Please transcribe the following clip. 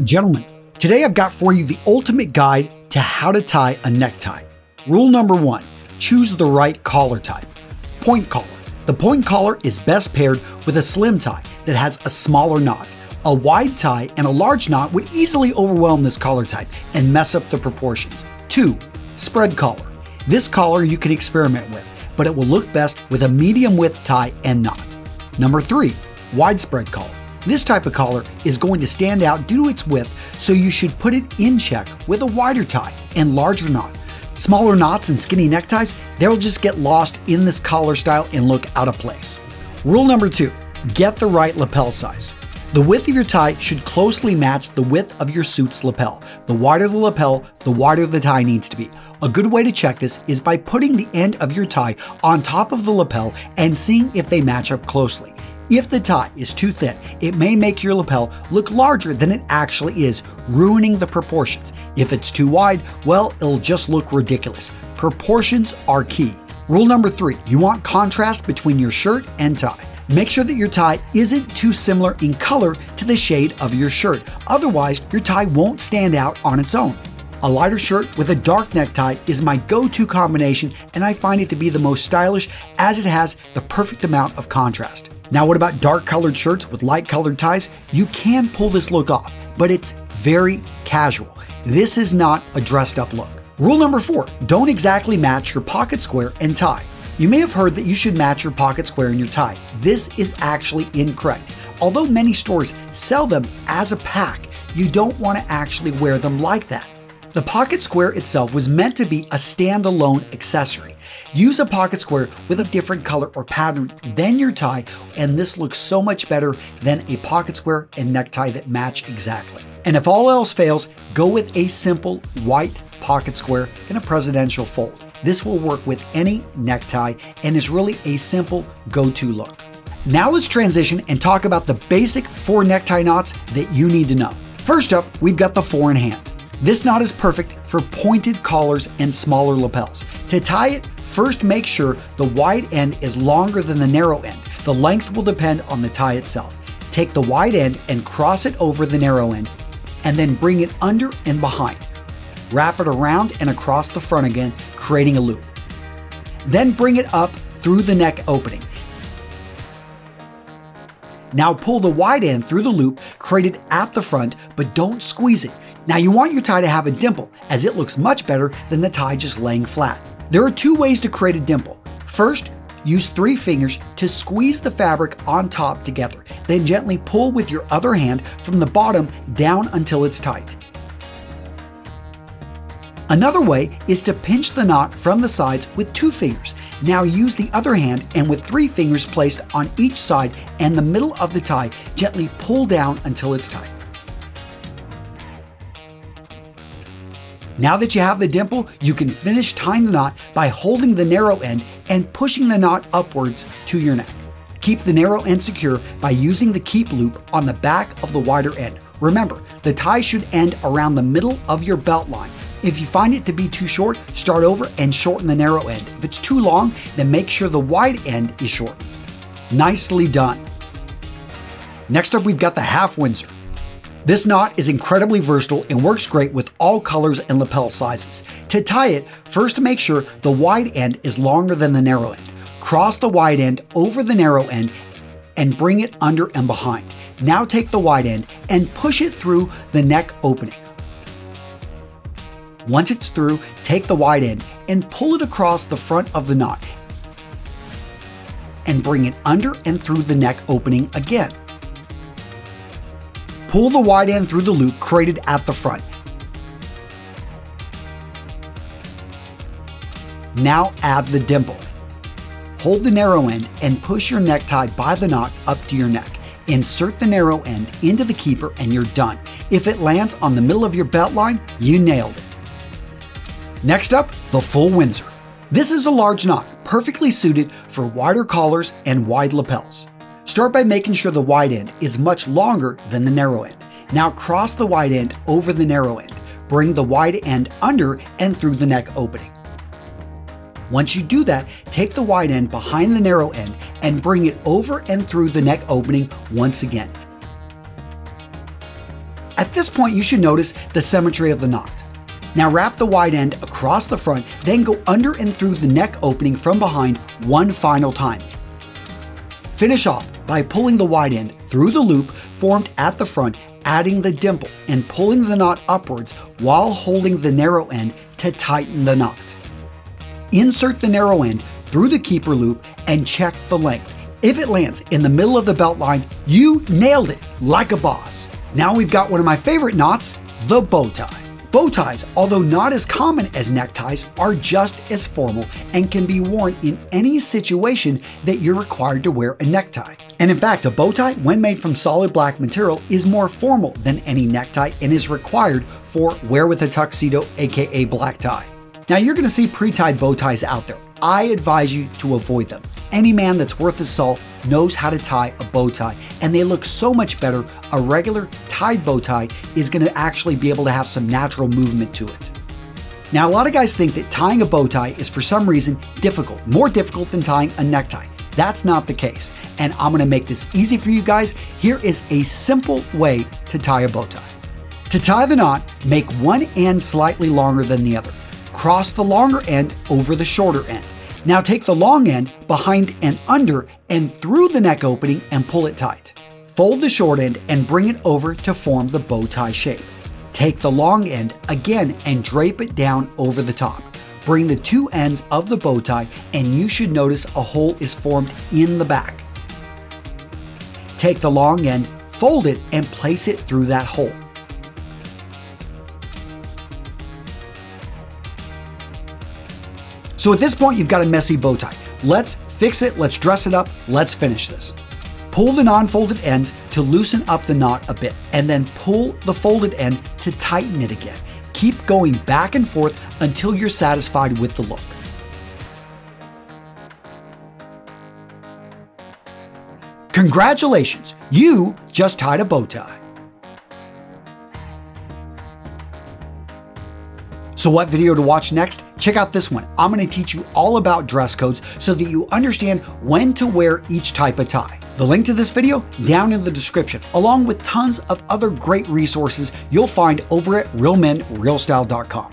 Gentlemen, today I've got for you the ultimate guide to how to tie a necktie. Rule number one, choose the right collar type. Point collar. The point collar is best paired with a slim tie that has a smaller knot. A wide tie and a large knot would easily overwhelm this collar type and mess up the proportions. 2. Spread collar. This collar you can experiment with, but it will look best with a medium width tie and knot. Number 3. Widespread collar. This type of collar is going to stand out due to its width, so you should put it in check with a wider tie and larger knot. Smaller knots and skinny neckties, they'll just get lost in this collar style and look out of place. Rule number two, get the right lapel size. The width of your tie should closely match the width of your suit's lapel. The wider the lapel, the wider the tie needs to be. A good way to check this is by putting the end of your tie on top of the lapel and seeing if they match up closely. If the tie is too thin, it may make your lapel look larger than it actually is, ruining the proportions. If it's too wide, well, it'll just look ridiculous. Proportions are key. Rule number three, you want contrast between your shirt and tie. Make sure that your tie isn't too similar in color to the shade of your shirt. Otherwise, your tie won't stand out on its own. A lighter shirt with a dark necktie is my go-to combination and I find it to be the most stylish as it has the perfect amount of contrast. Now, what about dark colored shirts with light colored ties? You can pull this look off, but it's very casual. This is not a dressed up look. Rule number four, don't exactly match your pocket square and tie. You may have heard that you should match your pocket square and your tie. This is actually incorrect. Although many stores sell them as a pack, you don't want to actually wear them like that. The pocket square itself was meant to be a standalone accessory. Use a pocket square with a different color or pattern than your tie, and this looks so much better than a pocket square and necktie that match exactly. And if all else fails, go with a simple white pocket square in a presidential fold. This will work with any necktie and is really a simple go-to look. Now let's transition and talk about the basic four necktie knots that you need to know. First up, we've got the four in hand. This knot is perfect for pointed collars and smaller lapels. To tie it, first make sure the wide end is longer than the narrow end. The length will depend on the tie itself. Take the wide end and cross it over the narrow end, and then bring it under and behind. Wrap it around and across the front again, creating a loop. Then bring it up through the neck opening. Now pull the wide end through the loop created at the front, but don't squeeze it. Now you want your tie to have a dimple, as it looks much better than the tie just laying flat. There are two ways to create a dimple. First, use three fingers to squeeze the fabric on top together, then gently pull with your other hand from the bottom down until it's tight. Another way is to pinch the knot from the sides with two fingers. Now use the other hand and with three fingers placed on each side and the middle of the tie, gently pull down until it's tight. Now that you have the dimple, you can finish tying the knot by holding the narrow end and pushing the knot upwards to your neck. Keep the narrow end secure by using the keeper loop on the back of the wider end. Remember, the tie should end around the middle of your belt line if you find it to be too short, start over and shorten the narrow end. If it's too long, then make sure the wide end is short. Nicely done. Next up, we've got the half Windsor. This knot is incredibly versatile and works great with all colors and lapel sizes. To tie it, first make sure the wide end is longer than the narrow end. Cross the wide end over the narrow end and bring it under and behind. Now take the wide end and push it through the neck opening. Once it's through, take the wide end and pull it across the front of the knot and bring it under and through the neck opening again. Pull the wide end through the loop created at the front. Now add the dimple. Hold the narrow end and push your necktie by the knot up to your neck. Insert the narrow end into the keeper and you're done. If it lands on the middle of your belt line, you nailed it. Next up, the full Windsor. This is a large knot, perfectly suited for wider collars and wide lapels. Start by making sure the wide end is much longer than the narrow end. Now cross the wide end over the narrow end. Bring the wide end under and through the neck opening. Once you do that, take the wide end behind the narrow end and bring it over and through the neck opening once again At this point, you should notice the symmetry of the knot. Now wrap the wide end across the front, then go under and through the neck opening from behind one final time. Finish off by pulling the wide end through the loop formed at the front, adding the dimple and pulling the knot upwards while holding the narrow end to tighten the knot. Insert the narrow end through the keeper loop and check the length. If it lands in the middle of the belt line, you nailed it like a boss. Now we've got one of my favorite knots, the bow tie. Bow ties, although not as common as neckties, are just as formal and can be worn in any situation that you're required to wear a necktie. And in fact, a bow tie, when made from solid black material, is more formal than any necktie and is required for wear with a tuxedo, aka black tie. Now you're gonna see pre-tied bow ties out there. I advise you to avoid them. Any man that's worth his salt knows how to tie a bow tie, and they look so much better. A regular tied bow tie is going to actually be able to have some natural movement to it. Now, a lot of guys think that tying a bow tie is for some reason difficult, more difficult than tying a necktie. That's not the case, and I'm gonna make this easy for you guys. Here is a simple way to tie a bow tie. To tie the knot, make one end slightly longer than the other. Cross the longer end over the shorter end. Now take the long end behind and under and through the neck opening and pull it tight. Fold the short end and bring it over to form the bow tie shape. Take the long end again and drape it down over the top. Bring the two ends of the bow tie and you should notice a hole is formed in the back. Take the long end, fold it, and place it through that hole. So at this point, you've got a messy bow tie. Let's fix it, let's dress it up, let's finish this. Pull the non-folded ends to loosen up the knot a bit, and then pull the folded end to tighten it again. Keep going back and forth until you're satisfied with the look. Congratulations, you just tied a bow tie. So what video to watch next? Check out this one. I'm gonna teach you all about dress codes so that you understand when to wear each type of tie. The link to this video down in the description, along with tons of other great resources you'll find over at realmenrealstyle.com.